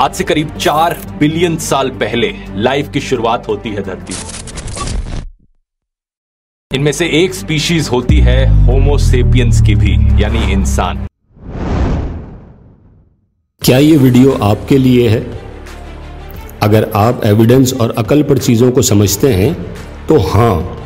आज से करीब चार बिलियन साल पहले लाइफ की शुरुआत होती है धरती इनमें से एक स्पीशीज होती है होमोसेपियंस की भी, यानी इंसान। क्या ये वीडियो आपके लिए है? अगर आप एविडेंस और अकल पर चीज़ों को समझते हैं तो हाँ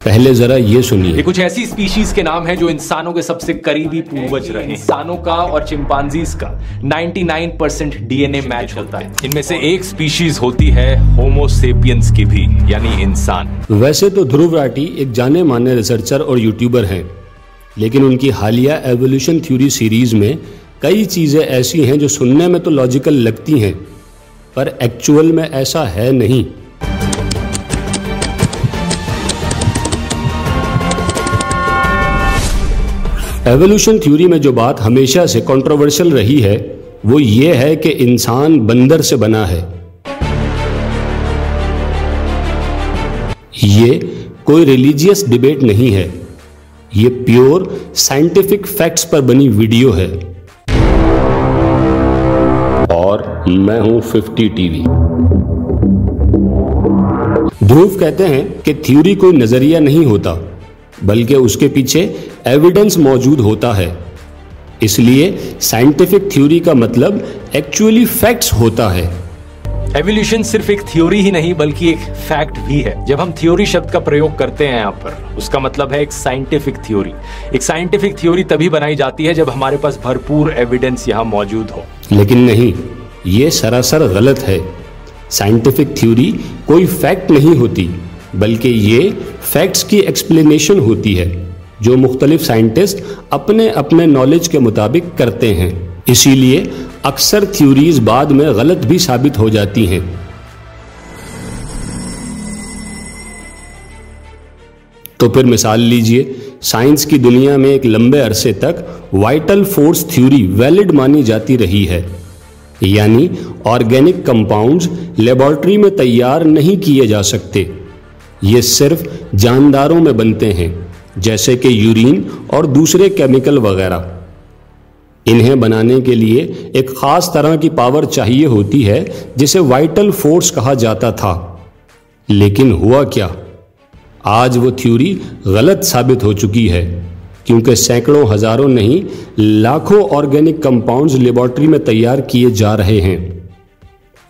पहले जरा ये सुनिए। ये कुछ ऐसी स्पीशीज के नाम हैं जो इंसानों के सबसे करीबी पूर्वज रहे इंसानों का और चिंपांजीज का 99 परसेंट डीएनए मैच होता है। इनमें से एक स्पीशीज होती है होमोसेपियंस की भी यानी इंसान। वैसे तो ध्रुव राठी एक जाने माने रिसर्चर और यूट्यूबर हैं लेकिन उनकी हालिया एवोल्यूशन थ्योरी सीरीज़ में कई चीज़ें ऐसी हैं जो सुनने में तो लॉजिकल लगती हैं पर एक्चुअल में ऐसा है नहीं। एवोल्यूशन थ्योरी में जो बात हमेशा से कंट्रोवर्शियल रही है, वो ये है कि इंसान बंदर से बना है। ये कोई रिलीजियस डिबेट नहीं है। ये प्योर साइंटिफिक फैक्ट्स पर बनी वीडियो है। और मैं हूँ 50 टीवी ध्रुव कहते हैं कि थ्योरी कोई नज़रिया नहीं होता। बल्कि उसके पीछे एविडेंस मौजूद होता है। इसलिए साइंटिफिक थ्योरी का मतलब एक्चुअली फैक्ट्स होता है। एवोल्यूशन सिर्फ़ एक थ्योरी ही नहीं बल्कि एक फैक्ट भी है। जब हम थ्योरी शब्द का प्रयोग करते हैं यहाँ पर उसका मतलब है एक साइंटिफिक थ्योरी एक साइंटिफिक थ्योरी तभी बनाई जाती है जब हमारे पास भरपूर एविडेंस यहाँ मौजूद हो। लेकिन नहीं ये सरासर गलत है। साइंटिफिक थ्योरी कोई फैक्ट नहीं होती। बल्कि ये फैक्ट्स की एक्सप्लेनेशन होती है, जो मुख्तलिफ़ साइंटिस्ट अपने अपने नॉलेज के मुताबिक करते हैं। इसीलिए अक्सर थ्योरीज बाद में गलत भी साबित हो जाती हैं। तो फिर मिसाल लीजिए साइंस की दुनिया में एक लंबे अरसे तक वाइटल फोर्स थ्योरी वैलिड मानी जाती रही है। यानी ऑर्गेनिक कंपाउंड्स लेबोरेटरी में तैयार नहीं किए जा सकते। ये सिर्फ़ जानदारों में बनते हैं, जैसे कि यूरिन और दूसरे केमिकल वगैरह। इन्हें बनाने के लिए एक खास तरह की पावर चाहिए होती है, जिसे वाइटल फोर्स कहा जाता था। लेकिन हुआ क्या? आज वो थ्योरी गलत साबित हो चुकी है, क्योंकि सैकड़ों हज़ारों नहीं, लाखों ऑर्गेनिक कंपाउंड्स लेबोरेटरी में तैयार किए जा रहे हैं।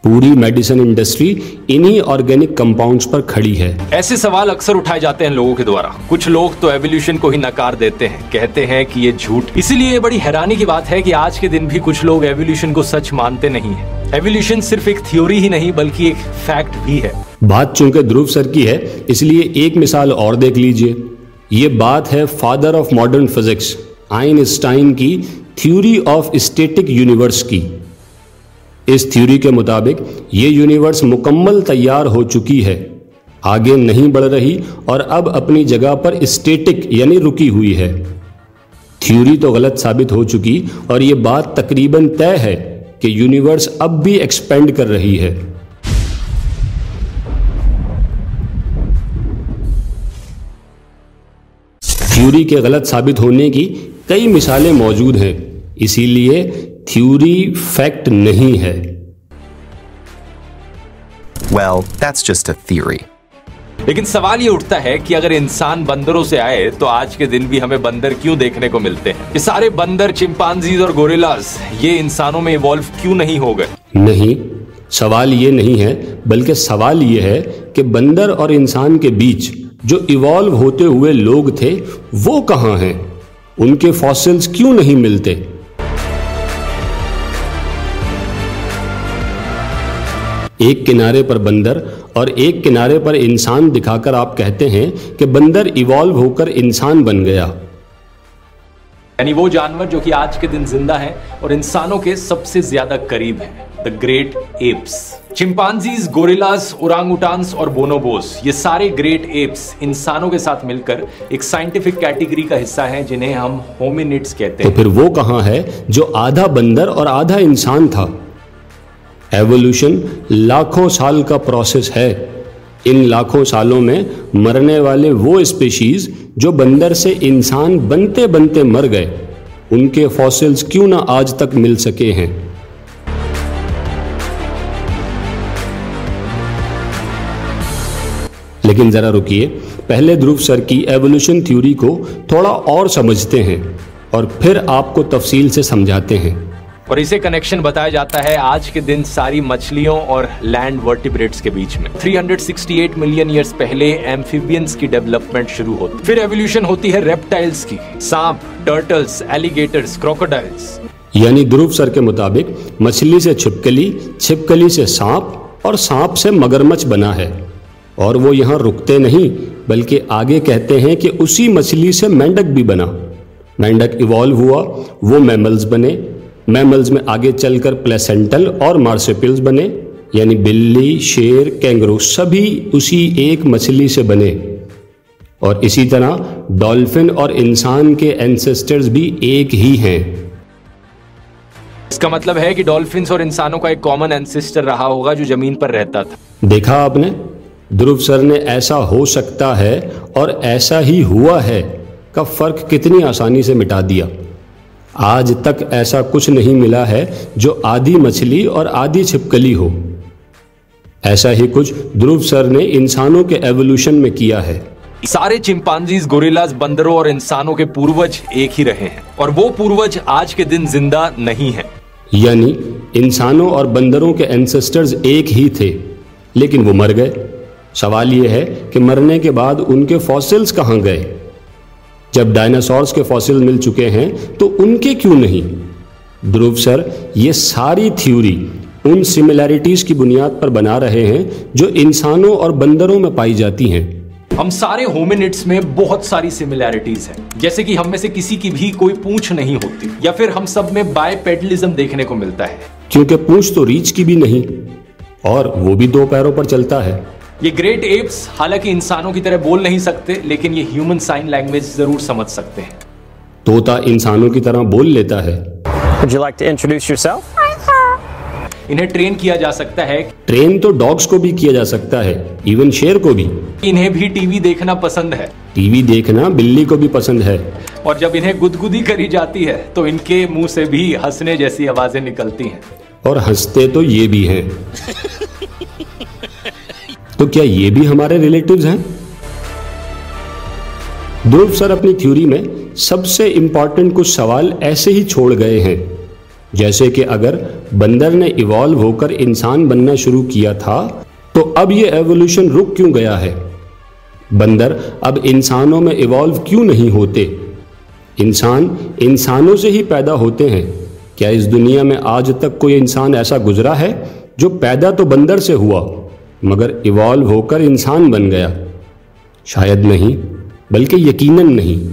पूरी मेडिसिन इंडस्ट्री इन्हीं ऑर्गेनिक कंपाउंड्स पर खड़ी है। ऐसे सवाल अक्सर उठाए जाते हैं लोगों के द्वारा। कुछ लोग तो एवोल्यूशन को ही नकार देते हैं कहते हैं कि ये झूठ। इसीलिए बड़ी हैरानी की बात है कि आज के दिन भी कुछ लोग एवोल्यूशन को सच मानते नहीं है। एवोल्यूशन सिर्फ़ एक थ्योरी ही नहीं बल्कि एक फैक्ट भी है। बात चूँकि ध्रुव सर की है इसलिए एक मिसाल और देख लीजिए। ये बात है father of modern physics Einstein की थ्योरी ऑफ़ स्टेटिक यूनिवर्स की। इस थ्योरी के मुताबिक ये यूनिवर्स मुकम्मल तैयार हो चुकी है। आगे नहीं बढ़ रही और अब अपनी जगह पर स्टेटिक यानी रुकी हुई है। थ्योरी तो गलत साबित हो चुकी और ये बात तकरीबन तय है कि यूनिवर्स अब भी एक्सपेंड कर रही है। थ्योरी के गलत साबित होने की कई मिसालें मौजूद हैं। इसीलिए थ्योरी फैक्ट नहीं है। Well, that's just a theory. लेकिन सवाल ये उठता है कि अगर इंसान बंदरों से आए तो आज के दिन भी हमें बंदर क्यों देखने को मिलते हैं? ये सारे बंदर चिंपांजीज और गोरिल्लास ये इंसानों में इवॉल्व क्यों नहीं हो गए? नहीं सवाल ये नहीं है बल्कि सवाल ये है कि बंदर और इंसान के बीच जो इवॉल्व होते हुए लोग थे वो कहाँ हैं? उनके फॉसिल्स क्यों नहीं मिलते? एक किनारे पर बंदर और एक किनारे पर इंसान दिखाकर आप कहते हैं कि बंदर इवॉल्व होकर इंसान बन गया। यानी वो जानवर जो कि आज के दिन ज़िंदा है और इंसानों के सबसे ज़्यादा करीब है। The great apes chimpanzees gorillas orangutans और बोनोबोस ये सारे ग्रेट एप्स इंसानों के साथ मिलकर एक साइंटिफिक कैटेगरी का हिस्सा है जिन्हें हम होमिनिड्स कहते हैं। तो फिर वो कहाँ है जो आधा बंदर और आधा इंसान था? एवोल्यूशन लाखों साल का प्रोसेस है। इन लाखों सालों में मरने वाले वो स्पेशीज़ जो बंदर से इंसान बनते बनते मर गए, उनके फॉसिल्स क्यों ना आज तक मिल सके हैं? लेकिन ज़रा रुकिए, पहले ध्रुव सर की एवोल्यूशन थ्योरी को थोड़ा और समझते हैं और फिर आपको तफसील से समझाते हैं। और इसे कनेक्शन बताया जाता है आज के दिन सारी मछलियों और लैंड वर्टिब्रेट्स के बीच में। 368 मिलियन ईयर्स पहले एम्फीबियंस की डेवलपमेंट शुरू होती। फिर एवोल्यूशन होती है रेप्टाइल्स की। सांप टर्टल्स एलिगेटर्स क्रोकोडाइल्स यानी ध्रुव सर के मुताबिक मछली से छिपकली छिपकली से सांप और सांप से मगरमच्छ बना है। और वो यहाँ रुकते नहीं, बल्कि आगे कहते हैं कि उसी मछली से मेंढक भी बना। मेंढक इवॉल्व हुआ, वो मैमल्स बने मैमल्स में आगे चलकर प्लेसेंटल और मार्सेपिल्स बने यानी बिल्ली शेर कैंगरू सभी उसी एक मछली से बने। और इसी तरह डॉल्फिन और इंसान के एंसेस्टर्स भी एक ही हैं। इसका मतलब है कि डॉल्फिन और इंसानों का एक कॉमन एंसेस्टर रहा होगा जो ज़मीन पर रहता था। देखा आपने? ध्रुव सर ने ऐसा हो सकता है और ऐसा ही हुआ है का फ़र्क कितनी आसानी से मिटा दिया। आज तक ऐसा कुछ नहीं मिला है जो आधी मछली और आधी छिपकली हो। ऐसा ही कुछ ध्रुव सर ने इंसानों के एवोल्यूशन में किया है। सारे चिंपांजीज गोरिल्लाज बंदरों और इंसानों के पूर्वज एक ही रहे हैं और वो पूर्वज आज के दिन ज़िंदा नहीं है। यानी इंसानों और बंदरों के एंसेस्टर्स एक ही थे लेकिन वो मर गए। सवाल यह है कि मरने के बाद उनके फॉसिल्स कहाँ गए? जब डायनासोर्स के फॉसिल मिल चुके हैं तो उनके क्यों नहीं? ध्रुव सर ये सारी थ्योरी उन सिमिलैरिटीज की बुनियाद पर बना रहे हैं जो इंसानों और बंदरों में पाई जाती हैं। हम सारे होमिनिट्स में बहुत सारी सिमिलैरिटीज हैं। जैसे कि हम में से किसी की भी कोई पूछ नहीं होती या फिर हम सब में बायपेडलिज्म देखने को मिलता है। क्योंकि पूछ तो रीच की भी नहीं और वो भी दो पैरों पर चलता है। ये ग्रेट एप्स हालाँकि इंसानों की तरह बोल नहीं सकते लेकिन ये ह्यूमन साइन लैंग्वेज ज़रूर समझ सकते हैं। तोता इंसानों की तरह बोल लेता है। Would you like to introduce yourself? इन्हें ट्रेन किया जा सकता है। ट्रेन तो डॉग्स को भी किया जा सकता है इवन शेर को भी। इन्हें भी टीवी देखना पसंद है। टीवी देखना बिल्ली को भी पसंद है। और जब इन्हें गुदगुदी करी जाती है तो इनके मुँह से भी हंसने जैसी आवाज़ें निकलती हैं। और हँसते तो ये भी हैं। तो क्या ये भी हमारे रिलेटिव्स हैं? ध्रुव सर अपनी थ्योरी में सबसे इंपॉर्टेंट कुछ सवाल ऐसे ही छोड़ गए हैं। जैसे कि अगर बंदर ने इवॉल्व होकर इंसान बनना शुरू किया था तो अब ये एवोल्यूशन रुक क्यों गया है? बंदर अब इंसानों में इवॉल्व क्यों नहीं होते? इंसान इंसानों से ही पैदा होते हैं। क्या इस दुनिया में आज तक कोई इंसान ऐसा गुजरा है जो पैदा तो बंदर से हुआ? मगर इवॉल्व होकर इंसान बन गया। शायद नहीं, बल्कि यकीनन नहीं।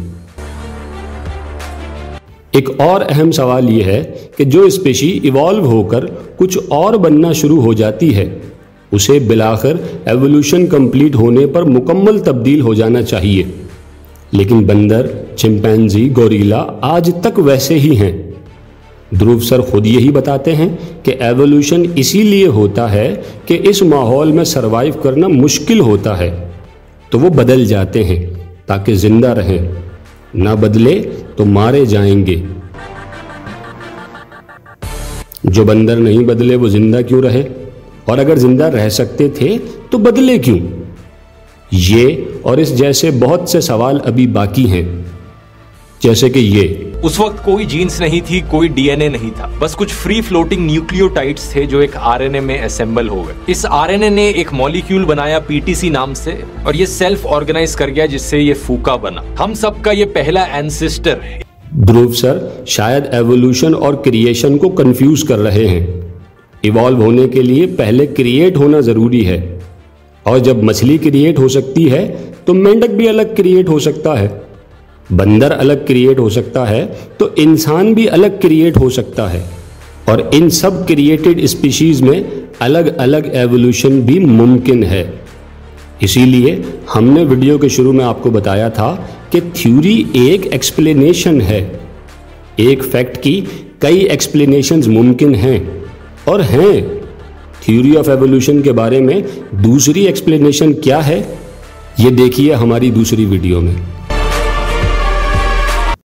एक और अहम सवाल यह है कि जो स्पेशी इवॉल्व होकर कुछ और बनना शुरू हो जाती है, उसे बिलाखिर एवोल्यूशन कंप्लीट होने पर मुकम्मल तब्दील हो जाना चाहिए। लेकिन बंदर चिंपैंजी गोरीला आज तक वैसे ही हैं। ध्रुव सर खुद यही बताते हैं कि एवोल्यूशन इसीलिए होता है कि इस माहौल में सरवाइव करना मुश्किल होता है। तो वो बदल जाते हैं, ताकि ज़िंदा रहें। ना बदले तो मारे जाएँगे। जो बंदर नहीं बदले, वो ज़िंदा क्यों रहे? और अगर ज़िंदा रह सकते थे तो बदले क्यों? ये और इस जैसे बहुत से सवाल अभी बाकी हैं। जैसे कि ये उस वक्त कोई जीन्स नहीं थी, कोई डीएनए नहीं था। बस कुछ फ्री फ्लोटिंग न्यूक्लियोटाइड्स थे जो एक आरएनए में असेंबल हो गए। इस आरएनए ने एक मॉलिक्यूल बनाया पीटीसी नाम से और ये सेल्फ ऑर्गेनाइज कर गया जिससे ये फूका बना। हम सबका ये पहला एंसिस्टर है। ध्रुव सर, शायद एवोल्यूशन और क्रिएशन को कंफ्यूज कर रहे हैं। इवॉल्व होने के लिए पहले क्रिएट होना ज़रूरी है। और जब मछली क्रिएट हो सकती है तो मेंढक भी अलग क्रिएट हो सकता है। बंदर अलग क्रिएट हो सकता है तो इंसान भी अलग क्रिएट हो सकता है। और इन सब क्रिएटेड स्पीशीज में अलग अलग एवोल्यूशन भी मुमकिन है। इसीलिए हमने वीडियो के शुरू में आपको बताया था कि थ्योरी एक एक्सप्लेनेशन है। एक फैक्ट की कई एक्सप्लेनेशंस मुमकिन हैं और हैं। थ्योरी ऑफ़ एवोल्यूशन के बारे में दूसरी एक्सप्लेनेशन क्या है, ये देखिए हमारी दूसरी वीडियो में।